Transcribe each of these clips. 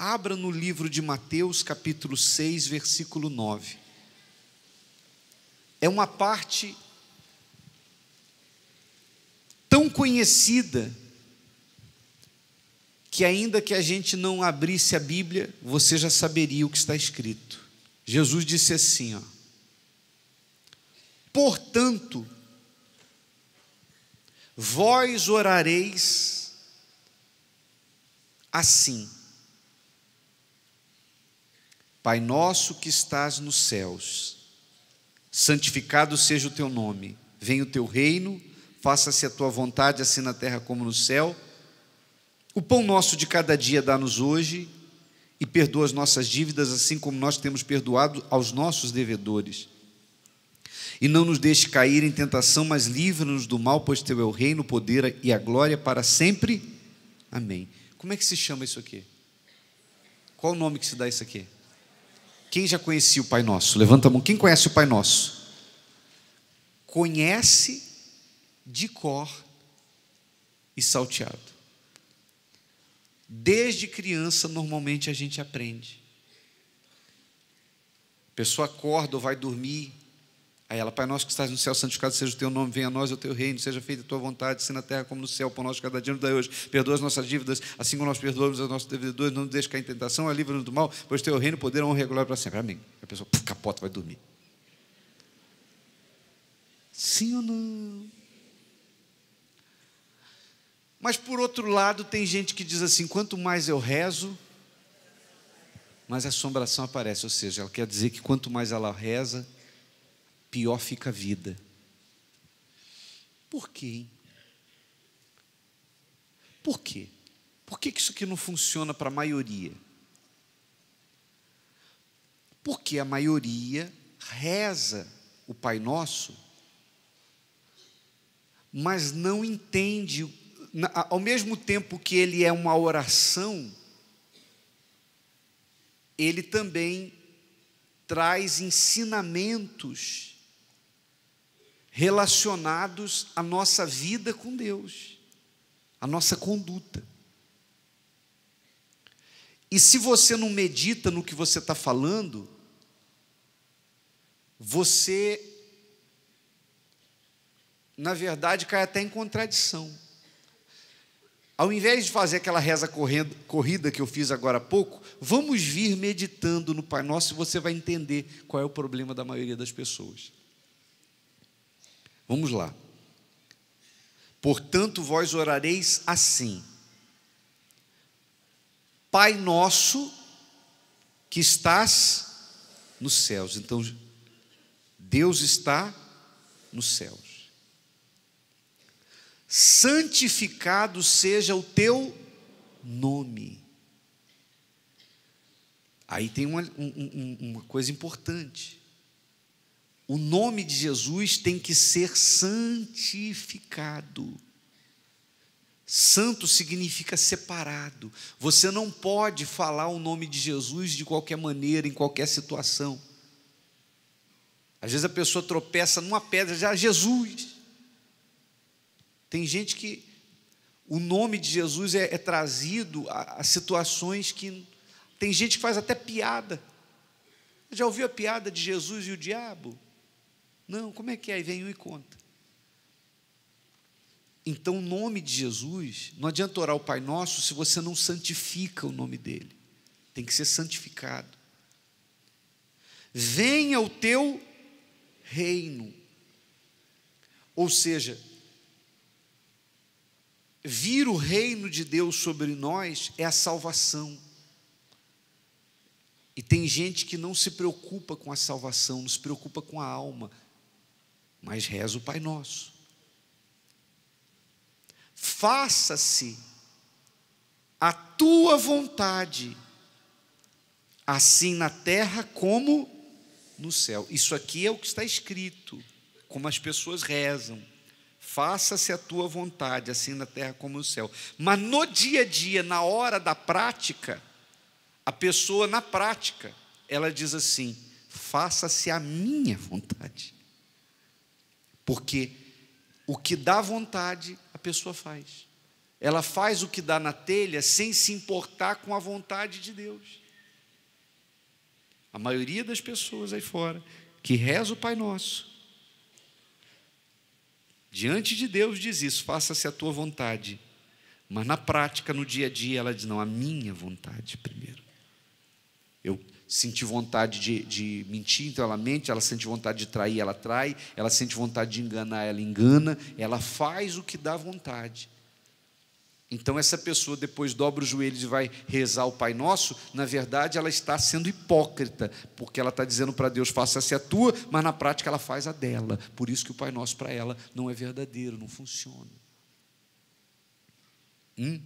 Abra no livro de Mateus, capítulo 6, versículo 9. É uma parte tão conhecida que, ainda que a gente não abrisse a Bíblia, você já saberia o que está escrito. Jesus disse assim: ó, Portanto, vós orareis assim: Pai nosso que estás nos céus, santificado seja o teu nome, venha o teu reino, faça-se a tua vontade, assim na terra como no céu. O pão nosso de cada dia dá-nos hoje e perdoa as nossas dívidas, assim como nós temos perdoado aos nossos devedores e não nos deixe cair em tentação, mas livra-nos do mal, pois teu é o reino, o poder e a glória para sempre. Amém. Como é que se chama isso aqui? Qual o nome que se dá isso aqui? Quem já conhecia o Pai Nosso? Levanta a mão. Quem conhece o Pai Nosso? Conhece de cor e salteado. Desde criança, normalmente a gente aprende. A pessoa acorda ou vai dormir Aí ela, Pai nosso que estás no céu, santificado seja o teu nome, venha a nós o teu reino, seja feita a tua vontade, assim na terra como no céu, por nós cada dia nos dá hoje. Perdoa as nossas dívidas, assim como nós perdoamos os nossos devedores, não nos deixe cair em tentação, livra-nos do mal, pois teu reino, poder, honra e glória para sempre. Amém. A pessoa puf, capota, vai dormir. Sim ou não? Mas por outro lado, tem gente que diz assim: quanto mais eu rezo, mais a assombração aparece. Ou seja, ela quer dizer que quanto mais ela reza, pior fica a vida. Por quê? Por quê? Por que isso aqui não funciona para a maioria? Porque a maioria reza o Pai Nosso, mas não entende, ao mesmo tempo que ele é uma oração, ele também traz ensinamentos relacionados à nossa vida com Deus, à nossa conduta. E se você não medita no que você está falando, você, na verdade, cai até em contradição. Ao invés de fazer aquela reza corrida que eu fiz agora há pouco, vamos vir meditando no Pai Nosso e você vai entender qual é o problema da maioria das pessoas. Vamos lá. Portanto, vós orareis assim: Pai nosso que estás nos céus. Então, Deus está nos céus. Santificado seja o teu nome. Aí tem uma, um, uma coisa importante o nome de Jesus tem que ser santificado. Santo significa separado. Você não pode falar o nome de Jesus de qualquer maneira, em qualquer situação. Às vezes a pessoa tropeça numa pedra, já Jesus. Tem gente que o nome de Jesus é, é trazido a, a situações que tem gente que faz até piada. Já ouviu a piada de Jesus e o diabo? Não, como é que é? Aí vem um e conta. Então, o nome de Jesus, não adianta orar o Pai Nosso se você não santifica o nome dele. Tem que ser santificado. Venha o teu reino. Ou seja, vir o reino de Deus sobre nós é a salvação. E tem gente que não se preocupa com a salvação, não se preocupa com a alma, mas reza o Pai Nosso. Faça-se a tua vontade, assim na terra como no céu. Isso aqui é o que está escrito, como as pessoas rezam. Faça-se a tua vontade, assim na terra como no céu. Mas no dia a dia, na hora da prática, a pessoa na prática, ela diz assim: faça-se a minha vontade. Porque o que dá vontade, a pessoa faz. ela faz o que dá na telha sem se importar com a vontade de Deus. A maioria das pessoas aí fora que reza o Pai Nosso, diante de Deus diz isso: faça-se a tua vontade. Mas na prática, no dia a dia, ela diz: não, a minha vontade primeiro. Eu senti vontade de, de, mentir, então ela mente, ela sente vontade de trair, ela trai, ela sente vontade de enganar, ela engana, ela faz o que dá vontade. Então, essa pessoa depois dobra os joelhos e vai rezar o Pai Nosso, na verdade, ela está sendo hipócrita, porque ela está dizendo para Deus, faça-se a tua, mas na prática ela faz a dela. Por isso que o Pai Nosso para ela não é verdadeiro, não funciona. Hum?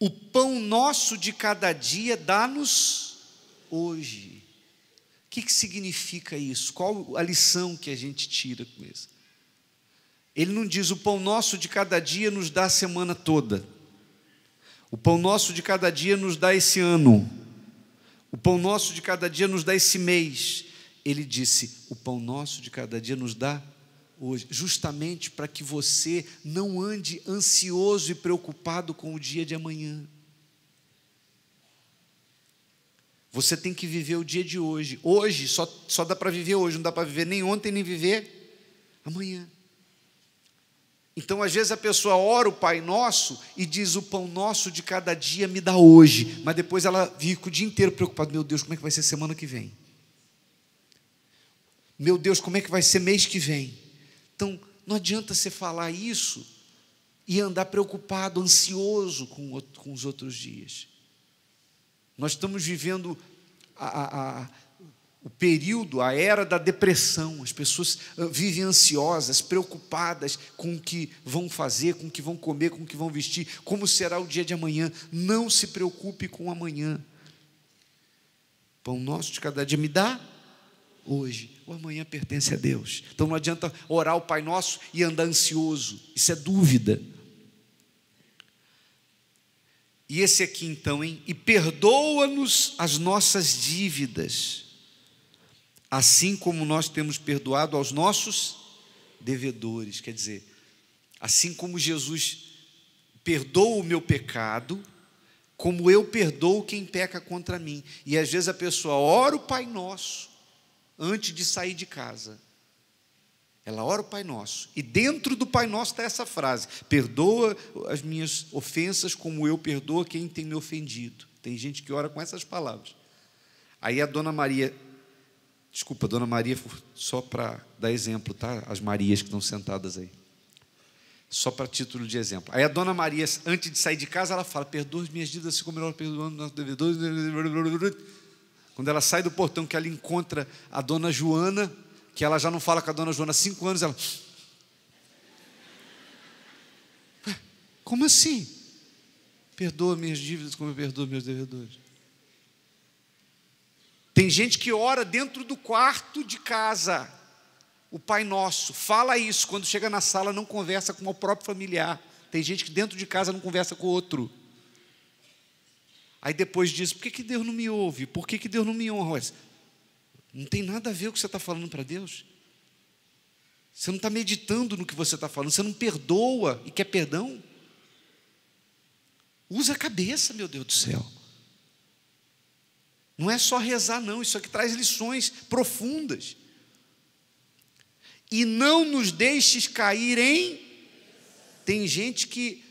O pão nosso de cada dia dá-nos hoje. O que, que significa isso? Qual a lição que a gente tira com isso? Ele não diz: o pão nosso de cada dia nos dá a semana toda. O pão nosso de cada dia nos dá esse ano. O pão nosso de cada dia nos dá esse mês. Ele disse: o pão nosso de cada dia nos dá hoje, justamente para que você não ande ansioso e preocupado com o dia de amanhã. Você tem que viver o dia de hoje. Hoje só, só dá para viver hoje, não dá para viver nem ontem, nem viver amanhã. Então, às vezes, a pessoa ora o Pai Nosso e diz: O pão nosso de cada dia me dá hoje. Mas depois ela fica o dia inteiro preocupada: Meu Deus, como é que vai ser semana que vem? Meu Deus, como é que vai ser mês que vem? Então, não adianta você falar isso e andar preocupado, ansioso com, com os outros dias. Nós estamos vivendo a, a, o período, a era da depressão. As pessoas ah, vivem ansiosas, preocupadas com o que vão fazer, com o que vão comer, com o que vão vestir, como será o dia de amanhã. Não se preocupe com o amanhã. Pão nosso de cada dia me dá hoje. O amanhã pertence a Deus. Então não adianta orar o Pai Nosso e andar ansioso. Isso é dúvida. E esse aqui então, hein? E perdoa-nos as nossas dívidas assim como nós temos perdoado aos nossos devedores. Quer dizer, assim como Jesus perdoa o meu pecado, como eu perdoo quem peca contra mim. E às vezes a pessoa ora o Pai Nosso antes de sair de casa. Ela ora o Pai Nosso. E dentro do Pai Nosso está essa frase: perdoa as minhas ofensas como eu perdoo quem tem me ofendido. Tem gente que ora com essas palavras. Aí a dona Maria Desculpa, dona Maria, só para dar exemplo, tá? As Marias que estão sentadas aí. Só para título de exemplo. Aí a dona Maria, antes de sair de casa, ela fala: Perdoa as minhas dívidas, assim como ela perdoando nossos devedores. Quando ela sai do portão, que ela encontra a dona Joana, que ela já não fala com a dona Joana há cinco anos, ela. Como assim? Perdoa minhas dívidas como eu perdoo meus devedores. Tem gente que ora dentro do quarto de casa, o Pai Nosso, fala isso, quando chega na sala não conversa com o próprio familiar. Tem gente que dentro de casa não conversa com o outro. Aí depois diz: por que, que Deus não me ouve? Por que, que Deus não me honra? Não tem nada a ver com o que você está falando para Deus. Você não está meditando no que você está falando, você não perdoa e quer perdão. Usa a cabeça, meu Deus do céu. Não é só rezar, não, isso aqui traz lições profundas. E não nos deixes cair em. Tem gente que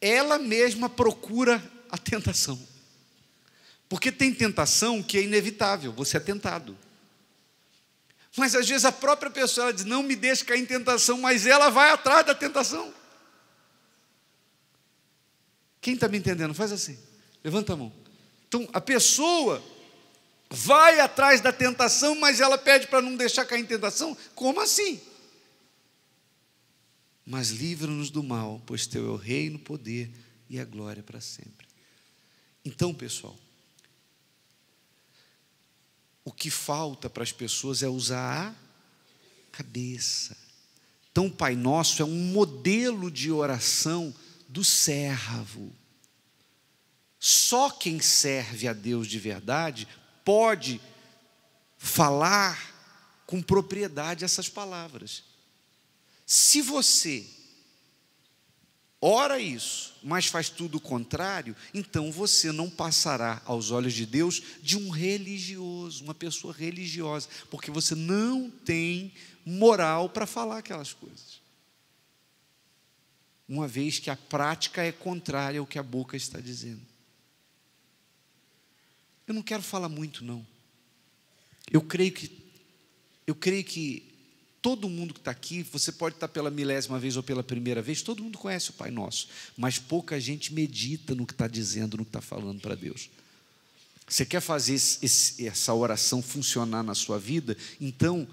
ela mesma procura a tentação. Porque tem tentação que é inevitável, você é tentado. Mas às vezes a própria pessoa diz: Não me deixe cair em tentação, mas ela vai atrás da tentação. Quem está me entendendo? Faz assim, levanta a mão. Então, a pessoa vai atrás da tentação, mas ela pede para não deixar cair em tentação? Como assim? Mas livra-nos do mal, pois teu é o reino, o poder e a glória para sempre. Então, pessoal, o que falta para as pessoas é usar a cabeça. Então, Pai Nosso é um modelo de oração do servo. Só quem serve a Deus de verdade pode falar com propriedade essas palavras. Se você ora isso, mas faz tudo o contrário, então você não passará aos olhos de Deus de um religioso, uma pessoa religiosa, porque você não tem moral para falar aquelas coisas. Uma vez que a prática é contrária ao que a boca está dizendo. Eu não quero falar muito não. Eu creio que eu creio que todo mundo que está aqui, você pode estar pela milésima vez ou pela primeira vez, todo mundo conhece o Pai Nosso, mas pouca gente medita no que está dizendo, no que está falando para Deus. Você quer fazer esse, essa oração funcionar na sua vida? Então,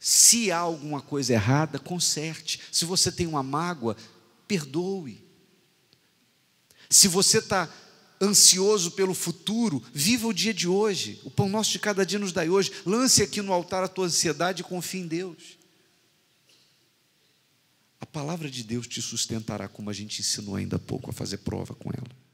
se há alguma coisa errada, conserte. Se você tem uma mágoa, perdoe. Se você está ansioso pelo futuro, viva o dia de hoje. O pão nosso de cada dia nos dai hoje. Lance aqui no altar a tua ansiedade e confie em Deus. A palavra de Deus te sustentará, como a gente ensinou ainda há pouco, a fazer prova com ela.